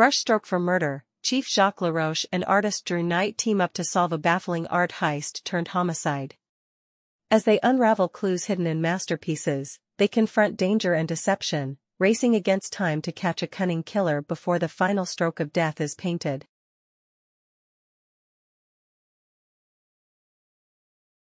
Brushstroke for Murder, Chief Jacques Laroche and artist Drew Knight team up to solve a baffling art heist turned homicide. As they unravel clues hidden in masterpieces, they confront danger and deception, racing against time to catch a cunning killer before the final stroke of death is painted.